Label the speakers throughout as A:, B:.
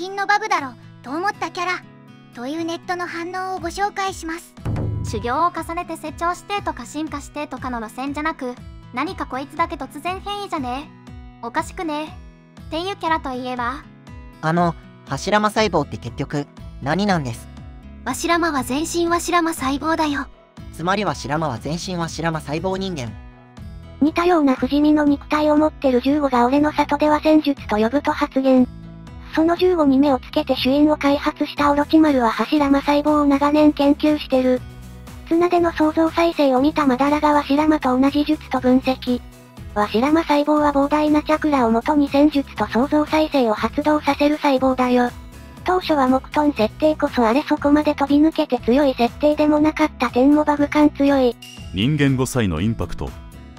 A: 品のバグだろと思ったキャラ。というネットの反応をご紹介します。
B: 修行を重ねて成長してとか進化してとかの路線じゃなく何かこいつだけ突然変異じゃね？おかしくね？っていうキャラといえば？
C: あの柱間細胞って結局何なんです？
B: わしらまは全身わしらま細胞だよ。
C: つまりは白間は全身は白間細胞人間。
D: 似たような不死身の肉体を持ってる15が俺の里では戦術と呼ぶと発言。その15に目をつけて主因を開発したオロチマルは柱間細胞を長年研究してる。綱での創造再生を見たマダラがワシラマと同じ術と分析。ワシラマ細胞は膨大なチャクラをもとに戦術と創造再生を発動させる細胞だよ。当初は木遁設定こそあれそこまで飛び抜けて強い設定でもなかった点もバグ感強い。
E: 人間5歳のインパクト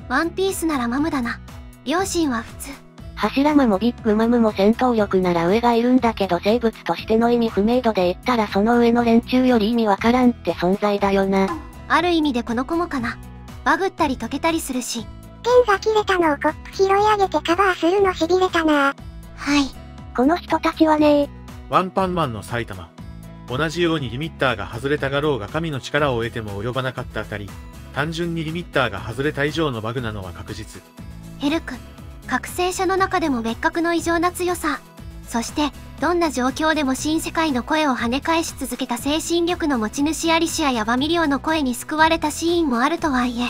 B: ワンピースならマムだな両親は普通
D: 柱間もビッグマムも戦闘力なら上がいるんだけど生物としての意味不明度で言ったらその上の連中より意味わからんって存在だよな。
B: ある意味でこの子もかなバグったり溶けたりするし
A: ペンが切れたのをコップ拾い上げてカバーするのしびれたな
B: はい
D: この人たちはね
F: ワンパンマンの埼玉。同じようにリミッターが外れたがろうが神の力を得ても及ばなかったあたり、単純にリミッターが外れた以上のバグなのは確実。
B: ヘルク覚醒者の中でも別格の異常な強さ。そしてどんな状況でも新世界の声を跳ね返し続けた精神力の持ち主アリシアやバミリオの声に救われたシーンもあるとはいえ。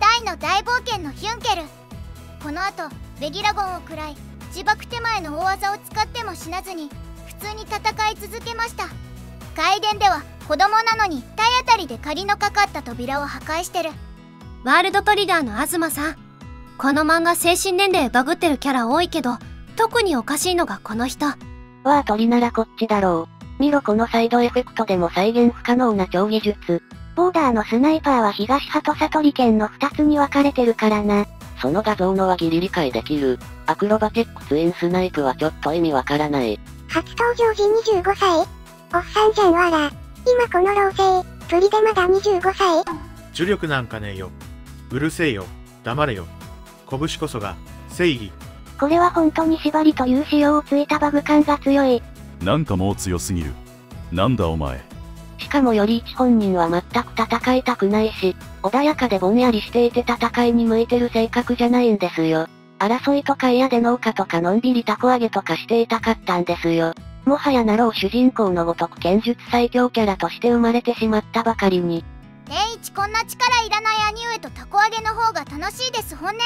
A: 大の大冒険のヒュンケル。この後ベギラゴンを食らい自爆手前の大技を使っても死なずに普通に戦い続けました。外伝では子供なのに体当たりで仮のかかった扉を破壊してる。
B: ワールドトリガーの東さんこの漫画精神年齢バグってるキャラ多いけど特におかしいのがこの人
D: わあ鳥ならこっちだろう。見ろこのサイドエフェクトでも再現不可能な超技術。ボーダーのスナイパーは東派と悟り県の2つに分かれてるからな。
G: その画像のはギリ理解できる。アクロバティックツインスナイプはちょっと意味わからない。
A: 初登場時25歳おっさんじゃんわら今この老成鳥でまだ25歳
F: 呪力なんかねえよ。うるせえよ。黙れよ。拳こそが、正義。
D: これは本当に縛りという仕様をついたバグ感が強い。
E: なんかもう強すぎるなんだお前
D: しかもより一本人は全く戦いたくないし、穏やかでぼんやりしていて戦いに向いてる性格じゃないんですよ。争いとか嫌で農家とかのんびりタコ揚げとかしていたかったんですよ。もはやなろう主人公のごとく剣術最強キャラとして生まれてしまったばかりに。
A: 年一こんな力いらない兄上とタコ揚げの方が楽しいです本音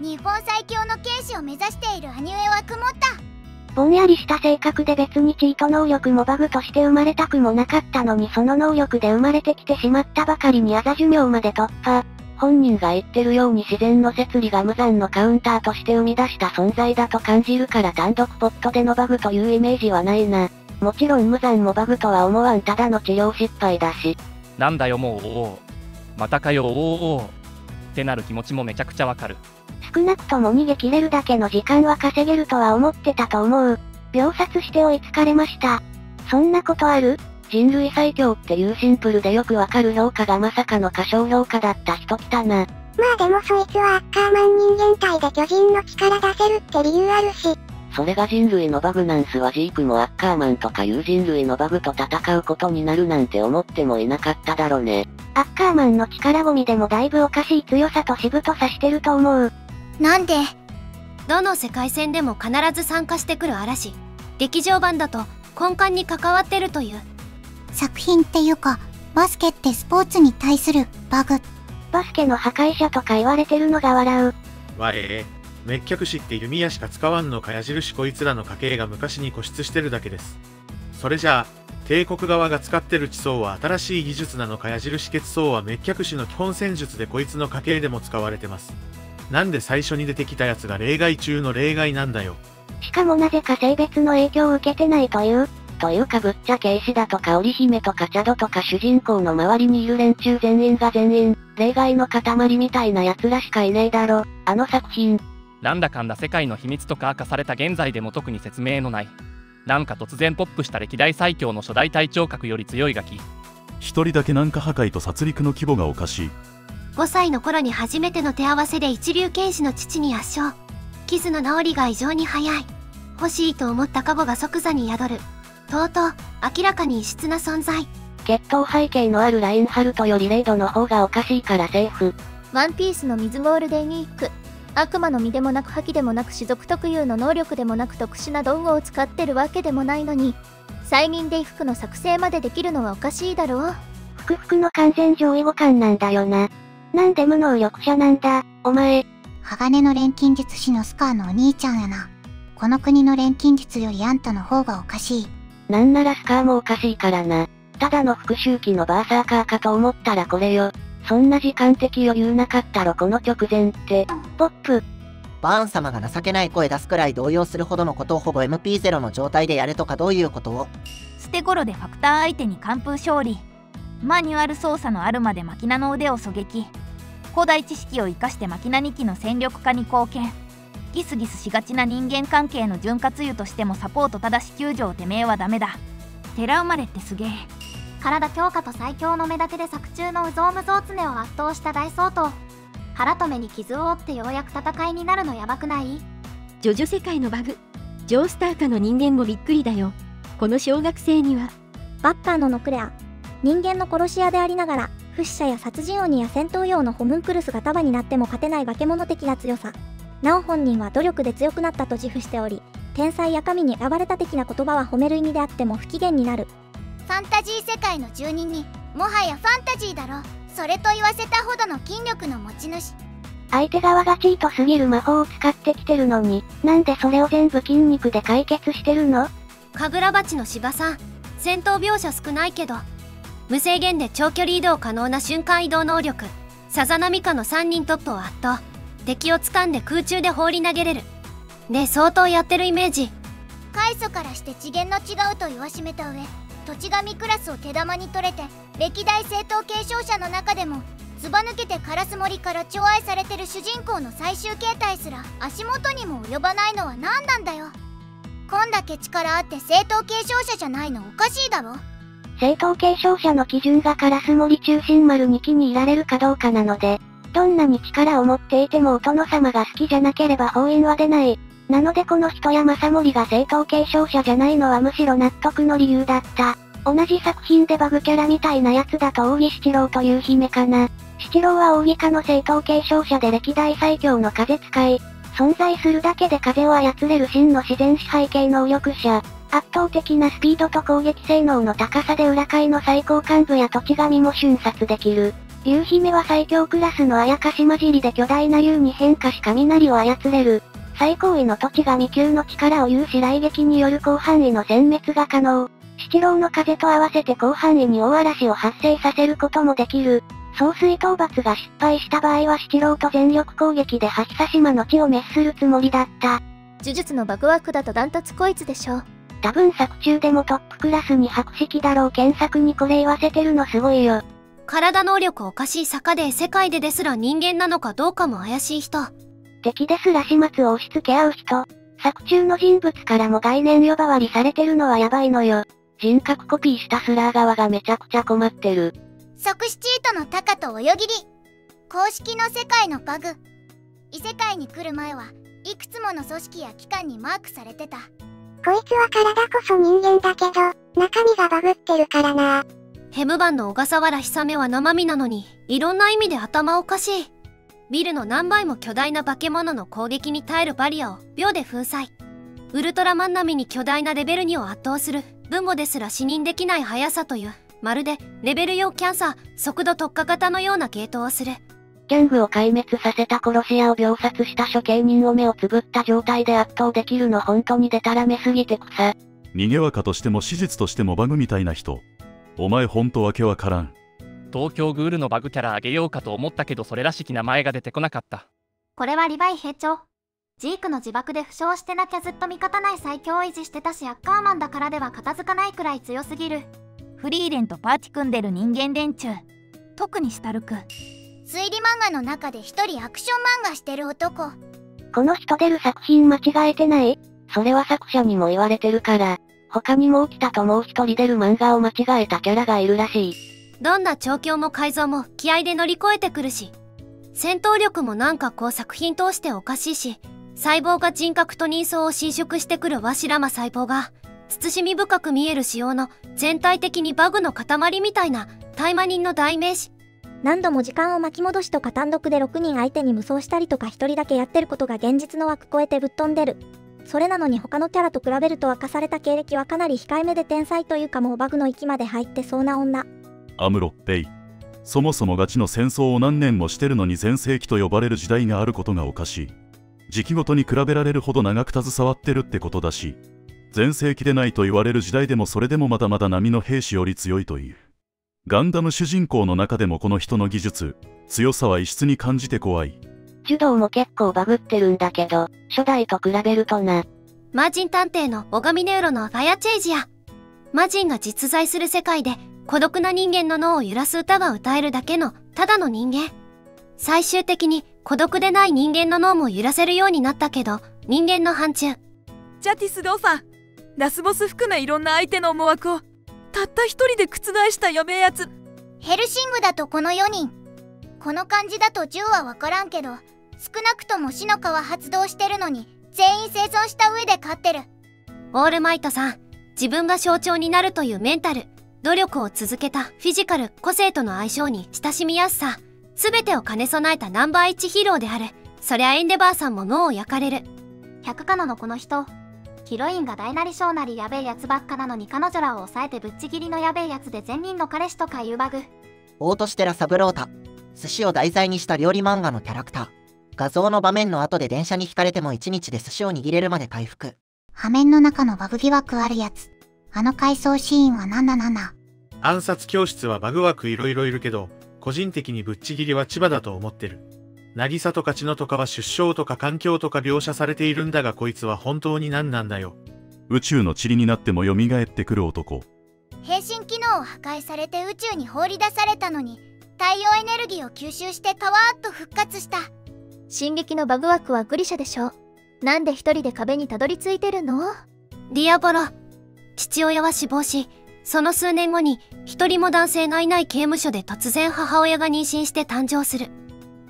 A: 日本最強の剣士を目指している兄上は曇った
D: ぼんやりした性格で別にチート能力もバグとして生まれたくもなかったのにその能力で生まれてきてしまったばかりにあざ寿命まで突破。本人が言ってるように自然の摂理が無残のカウンターとして生み出した存在だと感じるから単独ポットでのバグというイメージはないな。もちろん無残もバグとは思わんただの治療失敗だし。
H: なんだよもうおおまたかよおおってなる気持ちもめちゃくちゃわかる
D: 少なくとも逃げ切れるだけの時間は稼げるとは思ってたと思う。秒殺して追いつかれました。そんなことある？人類最強っていうシンプルでよくわかる評価がまさかの過小評価だった人来たな。
A: まあでもそいつはアッカーマン人間体で巨人の力出せるって理由あるし
G: それが人類のバグなんすわジークもアッカーマンとかいう人類のバグと戦うことになるなんて思ってもいなかっただろね。
D: アッカーマンの力ゴミでもだいぶおかしい強さとしぶとさしてると思う。
A: なんで？
B: どの世界線でも必ず参加してくる嵐劇場版だと根幹に関わってるという
A: 作品っていうかバスケってスポーツに対するバグ
D: バスケの破壊者とか言われてるのが笑う。
F: わええ。滅却師って弓矢しか使わんのか矢印こいつらの家系が昔に固執してるだけです。それじゃあ、帝国側が使ってる地層は新しい技術なのか矢印血層は滅却師の基本戦術でこいつの家系でも使われてます。なんで最初に出てきたやつが例外中の例外なんだよ。
D: しかもなぜか性別の影響を受けてないという。というかぶっちゃけ石だとか織姫とかチャドとか主人公の周りにいる連中全員が全員、例外の塊みたいな奴らしかいねえだろ。あの作品。
H: なんだかんだ世界の秘密とか明かされた現在でも特に説明のないなんか突然ポップした歴代最強の初代隊長格より強いガキ
E: 一人だけなんか破壊と殺戮の規模がおかしい
B: 5歳の頃に初めての手合わせで一流剣士の父に圧勝傷の治りが異常に早い欲しいと思ったカボが即座に宿る。とうとう、明らかに異質な存在。
G: 血統背景のあるラインハルトよりレイドの方がおかしいからセーフ。
A: ワンピースの水ゴールデンウィーク悪魔の実でもなく覇気でもなく種族特有の能力でもなく特殊な道具を使ってるわけでもないのに催眠で衣服の作成までできるのはおかしいだろう
D: ふくふくの完全上位互換なんだよな。なんで無能力者なんだ、お前。
I: 鋼の錬金術師のスカーのお兄ちゃんやな。この国の錬金術よりあんたの方がおかしい。
G: なんならスカーもおかしいからな。ただの復讐期のバーサーカーかと思ったらこれよ。そんな時間的余裕なかったろこの直前って。
D: ポップ、
C: バーン様が情けない声出すくらい動揺するほどのことをほぼ MP0 の状態でやれとかどういうこと？を
J: 捨て頃でファクター相手に完封勝利マニュアル操作のあるまでマキナの腕を狙撃古代知識を生かしてマキナ2機の戦力化に貢献ギスギスしがちな人間関係の潤滑油としてもサポートただし救助をてめえはダメだ寺生まれってすげえ
B: 体強化と最強の目立てで作中のウゾウムゾウツネを圧倒した大相当。腹と目に傷を負ってようやく戦いになるのやばくない
K: ジョジョ世界のバグジョースター化の人間もびっくりだよこの小学生には
A: バッターのノクレア人間の殺し屋でありながら不死者や殺人鬼や戦闘用のホムンクルスが束になっても勝てない化け物的な強さ。なお本人は努力で強くなったと自負しており天才や神に暴れた的な言葉は褒める意味であっても不機嫌になる。ファンタジー世界の住人にもはやファンタジーだろ。それと言わせたほどの筋力の持ち主。
D: 相手側がチートすぎる魔法を使ってきてるのに、なんでそれを全部筋肉で解決してるの？
L: 神楽鉢の芝さん戦闘描写少ないけど無制限で長距離移動可能な瞬間移動能力。さざ波下の3人トップを圧倒。敵を掴んで空中で放り投げれる。で相当やってるイメージ。
A: 開祖からして次元の違うと言わしめた上土地神クラスを手玉に取れて歴代正統継承者の中でもずば抜けてカラス森から寵愛されてる主人公の最終形態すら足元にも及ばないのは何なんだよ。こんだけ力あって正統継承者じゃないのおかしいだろ。
D: 正統継承者の基準がカラス森中心丸2期にいられるかどうかなので、どんなに力を持っていてもお殿様が好きじゃなければ封印は出ない。なのでこの人や正森が正統継承者じゃないのはむしろ納得の理由だった。同じ作品でバグキャラみたいなやつだと扇七郎という姫かな。七郎は扇家の正統継承者で歴代最強の風使い。存在するだけで風を操れる真の自然支配系能力者。圧倒的なスピードと攻撃性能の高さで裏界の最高幹部や土地神も瞬殺できる。竜姫は最強クラスのあやかし混じりで巨大な竜に変化し雷を操れる。最高位の土地神級の力を有し雷撃による広範囲の殲滅が可能。七郎の風と合わせて広範囲に大嵐を発生させることもできる。総水討伐が失敗した場合は七郎と全力攻撃で八佐島の地を滅するつもりだった。
A: 呪術のバグワークだとダントツこいつでしょ
D: 多分作中でもトップクラスに白色だろう検索にこれ言わせてるのすごいよ。
L: 体能力おかしい坂で世界でですら人間なのかどうかも怪しい人
D: 敵ですら始末を押し付け合う人。作中の人物からも概念呼ばわりされてるのはやばいのよ。
G: 人格コピーしたスラー側がめちゃくちゃ困ってる。
A: 即死チートのタカと泳ぎり公式の世界のバグ異世界に来る前はいくつもの組織や機関にマークされてた
I: こいつは体こそ人間だけど、中身がバグってるからな。
L: ヘムバンの小笠原久めは生身なのにいろんな意味で頭おかしい。ビルの何倍も巨大な化け物の攻撃に耐えるバリアを秒で粉砕。ウルトラマン並みに巨大なレベル2を圧倒する。分母ですら視認できない速さという。まるでレベル4キャンサー速度特化型のような系統をする。
G: ギャングを壊滅させた殺し屋を秒殺した処刑人を目をつぶった状態で圧倒できるの本当にデタラメすぎて草。
E: 逃げ若としても史実としてもバグみたいな人。お前ほんとわけわからん。
H: 東京グールのバグキャラあげようかと思ったけどそれらしき名前が出てこなかった
B: これはリヴァイ兵長。ジークの自爆で負傷してなきゃずっと味方ない最強を維持してたしアッカーマンだからでは片付かないくらい強すぎる。
J: フリーレンとパーティ組んでる人間連中特にスタルク
A: 推理漫画の中で一人アクション漫画してる男。
D: この人出る作品間違えてない？
G: それは作者にも言われてるから。他にも起きたともう一人出る漫画を間違えたキャラがいるらしい。
L: どんな調教も改造も気合で乗り越えてくるし。戦闘力もなんかこう作品通しておかしいし。細胞が人格と人相を侵食してくるワシラマ細胞が慎み深く見える仕様の全体的にバグの塊みたいな大魔人の代名詞
M: 何度も時間を巻き戻しとか単独で6人相手に無双したりとか1人だけやってることが現実の枠超えてぶっ飛んでる。それなのに他のキャラと比べると明かされた経歴はかなり控えめで天才というかもうバグの域まで入ってそうな女。
E: アムロペイ。そもそもガチの戦争を何年もしてるのに全盛期と呼ばれる時代があることがおかしい。時期ごとに比べられるほど長く携わってるってことだし全盛期でないと言われる時代でもそれでもまだまだ波の兵士より強いという。ガンダム主人公の中でもこの人の技術強さは異質に感じて怖い。
G: 柔道も結構バグってるんだけど初代と比べるとな。
L: マージン探偵の拝みネウロのファイアチェイジや。マジンが実在する世界で孤独な人間の脳を揺らす歌が歌えるだけのただの人間。最終的に孤独でない人間の脳も揺らせるようになったけど人間の範疇。
N: ジャティス・ドファンラスボス含めいろんな相手の思惑をたった一人で覆したやべえやつ。
A: ヘルシングだとこの4人。この感じだと10は分からんけど少なくともシノカは発動してるのに全員生存した上で勝ってる。
L: オールマイトさん自分が象徴になるというメンタル努力を続けたフィジカル個性との相性に親しみやすさ。全てを兼ね備えたナンバー1ヒーローである。そりゃエンデバーさんも脳を焼かれる。
B: 百科ののこの人ヒロインが大なり小なりやべえやつばっかなのに彼女らを抑えてぶっちぎりのやべえやつで善人の彼氏とかいうバグ。
C: 大としてらサブロータ。寿司を題材にした料理漫画のキャラクター。画像の場面の後で電車に引かれても1日で寿司を握れるまで回復。
I: 破面の中のバグ疑惑あるやつあの回想シーンはなんだなんだ
F: 暗殺教室はバグ枠いろいろいるけど個人的にぶっちぎりは千葉だと思ってる渚とか千野とかは出生とか環境とか描写されているんだがこいつは本当に何なんだよ。
E: 宇宙の塵になっても蘇ってくる男。
A: 変身機能を破壊されて宇宙に放り出されたのに太陽エネルギーを吸収してカワーッと復活した。
M: 進撃のバグ枠はグリシャでしょ。なんで一人で壁にたどり着いてるの？
L: ディアボロ父親は死亡しその数年後に一人も男性がいない刑務所で突然母親が妊娠して誕生する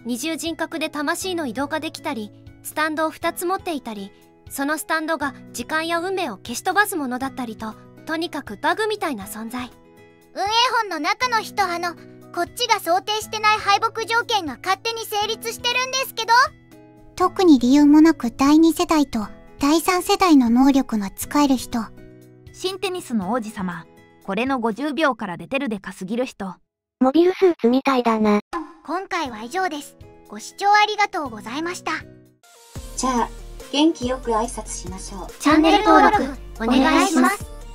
L: 二重人格で魂の移動ができたりスタンドを2つ持っていたりそのスタンドが時間や運命を消し飛ばすものだったりととにかくバグみたいな存在。
A: 運営本の中の人あのこっちが想定してない敗北条件が勝手に成立してるんですけど？
I: 特に理由もなく第2世代と第3世代の能力が使える人。
J: シンテニスの王子様これの50秒から出てるでかすぎる人。
D: モビルスーツみたいだな
A: 今回は以上です。ご視聴ありがとうございました。
O: じゃあ元気よく挨拶しましょう。
B: チャンネル登録お願いします